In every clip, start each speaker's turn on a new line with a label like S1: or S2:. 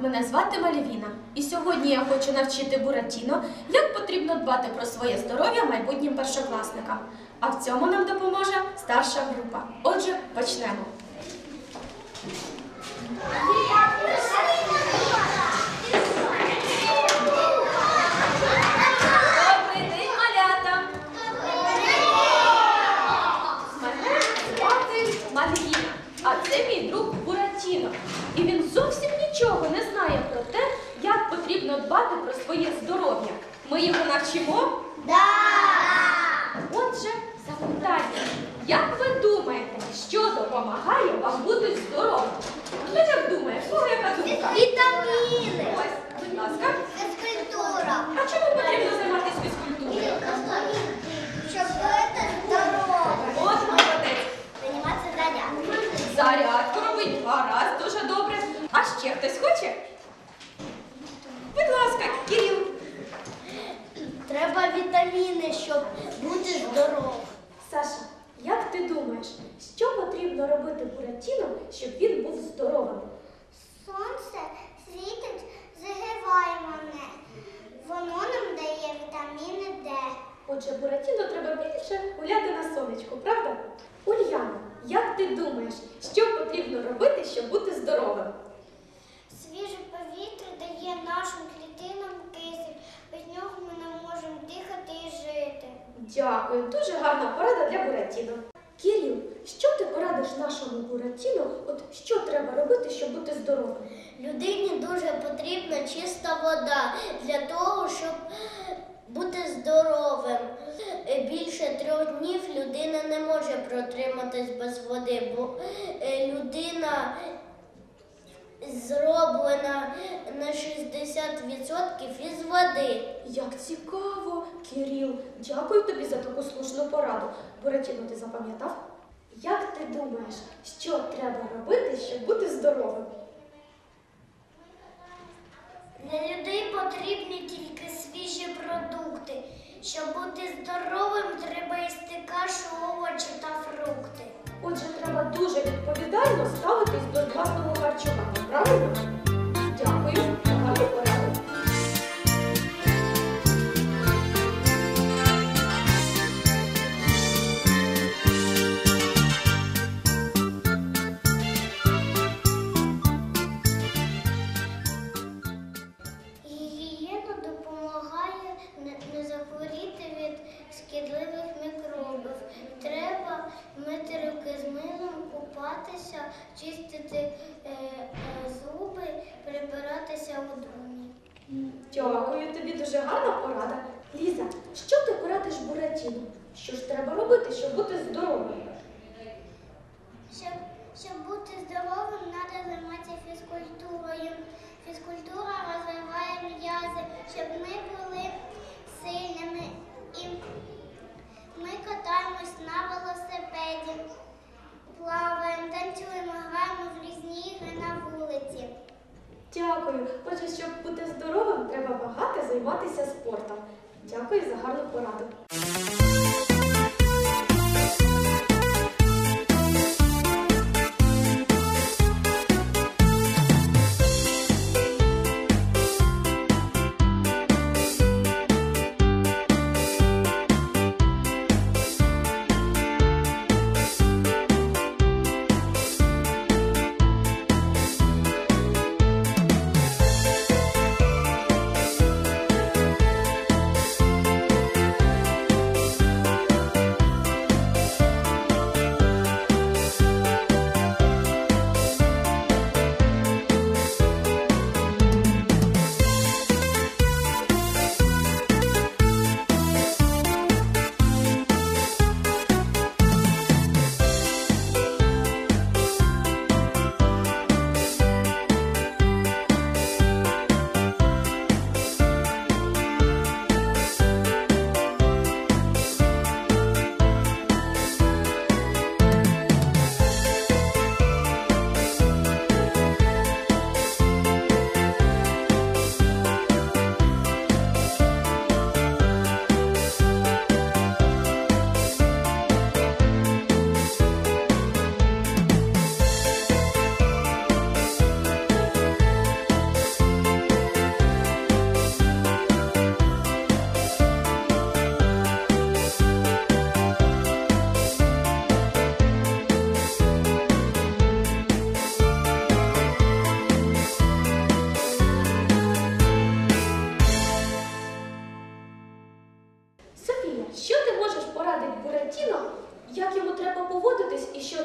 S1: Мене звати Малівіна. І сьогодні я хочу навчити Буратіно, як потрібно дбати про своє здоров'я майбутнім першокласникам. А в цьому нам допоможе старша група. Отже, почнемо. Про своє здоров'я. Ми його навчимо? Отже, запитання. Як ви думаєте, що допомагає вам бути здоровим? Хто як думає? Кого яка думка?
S2: Вітаміни.
S1: Ось, будь ласка.
S2: Фізкультура.
S1: А чому потрібно займатися фізкультурою?
S2: Щоб бути здоровим.
S1: От молодець.
S2: Займатися зарядкою.
S1: Зарядку робить гаразд, дуже добре. А ще хтось хоче? Будь ласка, Кирил.
S2: Треба вітаміни, щоб бути здоровим.
S1: Саша, як ти думаєш, що потрібно робити Буратіно, щоб він був здоровим?
S2: Сонце світить, зігріває мене. Воно нам дає вітаміни Д.
S1: Отже, Буратіно треба більше гуляти на сонечку, правда? Ульяна, як ти думаєш, що потрібно робити, щоб бути здоровим?
S2: Свіже повітря дає нашим клітинам кисень. Без нього ми не можемо дихати і жити.
S1: Дякую, дуже гарна порада для Буратіно. Кирил, що ти порадиш нашому Буратіно? От що треба робити, щоб бути здоровим?
S2: Людині дуже потрібна чиста вода для того, щоб бути здоровим. Е, Більше трьох днів людина не може протриматись без води, бо е, людина зроблена на 60% із води.
S1: Як цікаво, Кирил, дякую тобі за таку слушну пораду. Буратіно, ти запам'ятав? Як ти думаєш, що треба робити, щоб бути здоровим?
S2: Для людей потрібні тільки свіжі продукти. Щоб бути здоровим, треба їсти кашу, овочі та фрукти.
S1: Отже, треба дуже відповідально ставитись до власного харчування, правильно?
S2: Купатися, чистити е, е, зуби, прибиратися у домі.
S1: Дякую, тобі дуже гарна порада. Ліза, що ти порадиш Буратіно? Що ж треба робити, щоб бути здоровим?
S2: Щоб, щоб бути здоровим, треба займатися фізкультурою. Фізкультура розвиває м'язи, щоб ми були сильними. І ми катаємось на велосипеді, плаваємо, танцюємо, граємо в різні ігри на вулиці.
S1: Дякую. Отже, щоб бути здоровим, треба багато займатися спортом. Дякую за гарну пораду.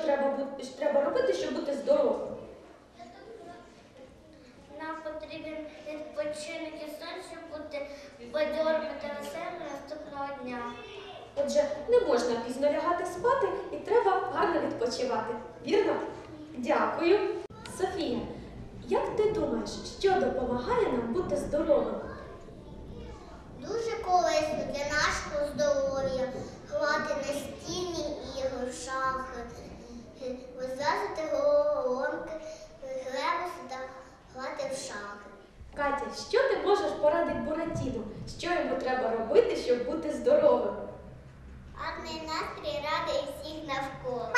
S1: треба треба робити, щоб бути здоровим?
S2: Нам потрібен відпочинок і сон, щоб бути бадьорими та веселими наступного дня.
S1: Отже, не можна пізно лягати спати і треба гарно відпочивати. Вірно? Дякую. Софія, як ти думаєш, що допомагає нам бути здоровими?
S2: Дуже корисно для нашого здоров'я.
S1: Катя, що ти можеш порадити Буратіну? Що йому треба робити, щоб бути здоровим?
S2: Гарний настрій радий всіх навколо.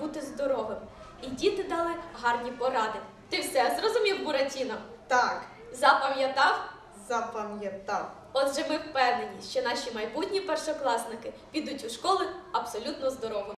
S1: Бути здоровим. І діти дали гарні поради. Ти все зрозумів, Буратіно?
S3: Так,
S1: Запам'ятав?
S3: запам'ятав.
S1: Отже, ми впевнені, що наші майбутні першокласники підуть у школи абсолютно здоровими.